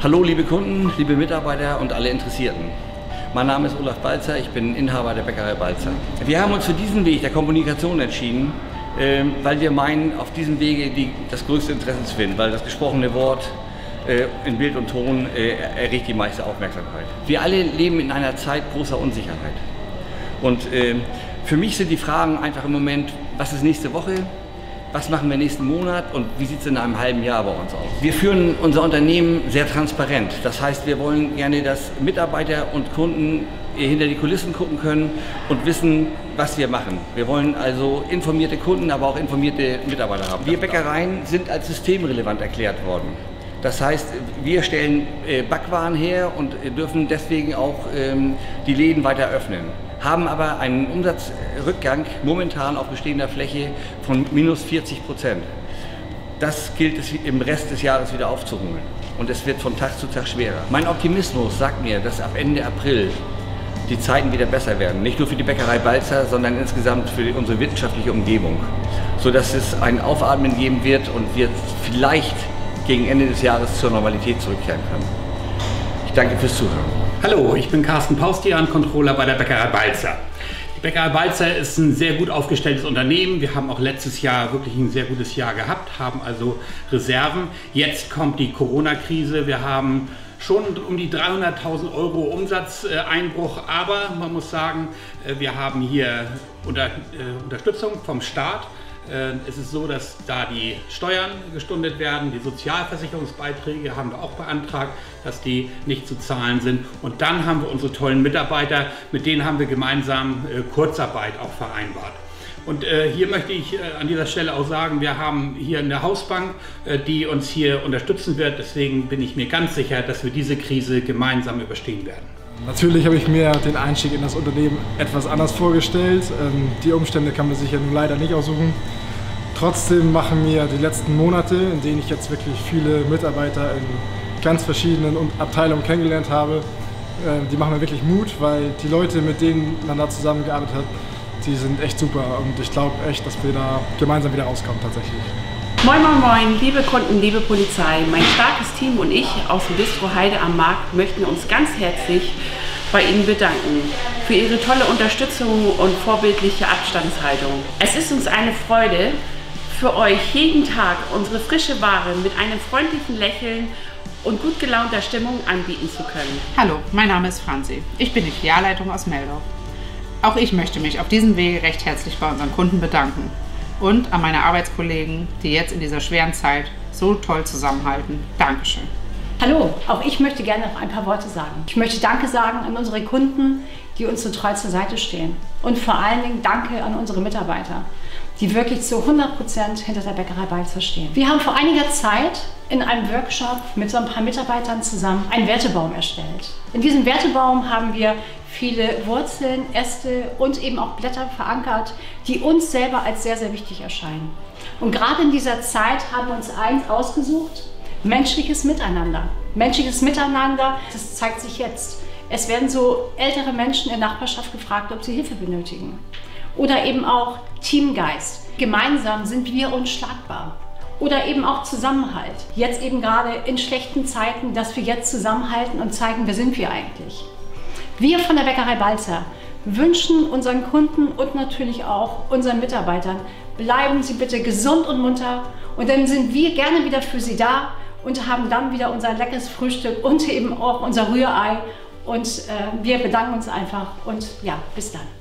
Hallo liebe Kunden, liebe Mitarbeiter und alle Interessierten. Mein Name ist Olaf Balzer, ich bin Inhaber der Bäckerei Balzer. Wir haben uns für diesen Weg der Kommunikation entschieden, ähm, weil wir meinen, auf diesem Wege die, das größte Interesse zu finden, weil das gesprochene Wort äh, in Bild und Ton äh, erregt die meiste Aufmerksamkeit. Wir alle leben in einer Zeit großer Unsicherheit. Und ähm, für mich sind die Fragen einfach im Moment, was ist nächste Woche, was machen wir nächsten Monat und wie sieht es in einem halben Jahr bei uns aus. Wir führen unser Unternehmen sehr transparent. Das heißt, wir wollen gerne, dass Mitarbeiter und Kunden hinter die Kulissen gucken können und wissen, was wir machen. Wir wollen also informierte Kunden, aber auch informierte Mitarbeiter haben. Wir Bäckereien sind als systemrelevant erklärt worden. Das heißt, wir stellen äh, Backwaren her und dürfen deswegen auch ähm, die Läden weiter öffnen, haben aber einen Umsatzrückgang momentan auf bestehender Fläche von minus 40 Prozent. Das gilt es im Rest des Jahres wieder aufzuholen und es wird von Tag zu Tag schwerer. Mein Optimismus sagt mir, dass ab Ende April die Zeiten wieder besser werden. Nicht nur für die Bäckerei Balzer, sondern insgesamt für unsere wirtschaftliche Umgebung. Sodass es ein Aufatmen geben wird und wir vielleicht gegen Ende des Jahres zur Normalität zurückkehren können. Ich danke fürs Zuhören. Hallo, ich bin Carsten Paustian, Controller bei der Bäckerei Balzer. Die Bäckerei Balzer ist ein sehr gut aufgestelltes Unternehmen. Wir haben auch letztes Jahr wirklich ein sehr gutes Jahr gehabt, haben also Reserven. Jetzt kommt die Corona-Krise. Wir haben schon um die 300.000 Euro Umsatzeinbruch, aber man muss sagen, äh, wir haben hier äh, Unterstützung vom Staat. Äh, es ist so, dass da die Steuern gestundet werden, die Sozialversicherungsbeiträge haben wir auch beantragt, dass die nicht zu zahlen sind. Und dann haben wir unsere tollen Mitarbeiter, mit denen haben wir gemeinsam äh, Kurzarbeit auch vereinbart. Und äh, hier möchte ich äh, an dieser Stelle auch sagen, wir haben hier eine Hausbank, die uns hier unterstützen wird. Deswegen bin ich mir ganz sicher, dass wir diese Krise gemeinsam überstehen werden. Natürlich habe ich mir den Einstieg in das Unternehmen etwas anders vorgestellt. Ähm, die Umstände kann man sich ja nun leider nicht aussuchen. Trotzdem machen mir die letzten Monate, in denen ich jetzt wirklich viele Mitarbeiter in ganz verschiedenen Abteilungen kennengelernt habe, äh, die machen mir wirklich Mut, weil die Leute, mit denen man da zusammengearbeitet hat, die sind echt super und ich glaube echt, dass wir da gemeinsam wieder rauskommen tatsächlich. Moin Moin Moin, liebe Kunden, liebe Polizei. Mein starkes Team und ich aus dem Bistro Heide am Markt möchten uns ganz herzlich bei Ihnen bedanken für Ihre tolle Unterstützung und vorbildliche Abstandshaltung. Es ist uns eine Freude, für euch jeden Tag unsere frische Ware mit einem freundlichen Lächeln und gut gelaunter Stimmung anbieten zu können. Hallo, mein Name ist Franzi. Ich bin die Filialleitung aus Meldorf. Auch ich möchte mich auf diesem Wege recht herzlich bei unseren Kunden bedanken und an meine Arbeitskollegen, die jetzt in dieser schweren Zeit so toll zusammenhalten. Dankeschön. Hallo, auch ich möchte gerne noch ein paar Worte sagen. Ich möchte Danke sagen an unsere Kunden, die uns so treu zur Seite stehen. Und vor allen Dingen Danke an unsere Mitarbeiter, die wirklich zu 100 Prozent hinter der Bäckerei Balzer stehen. Wir haben vor einiger Zeit in einem Workshop mit so ein paar Mitarbeitern zusammen einen Wertebaum erstellt. In diesem Wertebaum haben wir viele Wurzeln, Äste und eben auch Blätter verankert, die uns selber als sehr, sehr wichtig erscheinen. Und gerade in dieser Zeit haben wir uns eins ausgesucht, menschliches Miteinander. Menschliches Miteinander, das zeigt sich jetzt. Es werden so ältere Menschen in der Nachbarschaft gefragt, ob sie Hilfe benötigen. Oder eben auch Teamgeist. Gemeinsam sind wir unschlagbar. Oder eben auch Zusammenhalt. Jetzt eben gerade in schlechten Zeiten, dass wir jetzt zusammenhalten und zeigen, wer sind wir eigentlich. Wir von der Bäckerei Balzer wünschen unseren Kunden und natürlich auch unseren Mitarbeitern, bleiben Sie bitte gesund und munter und dann sind wir gerne wieder für Sie da und haben dann wieder unser leckeres Frühstück und eben auch unser Rührei und äh, wir bedanken uns einfach und ja, bis dann.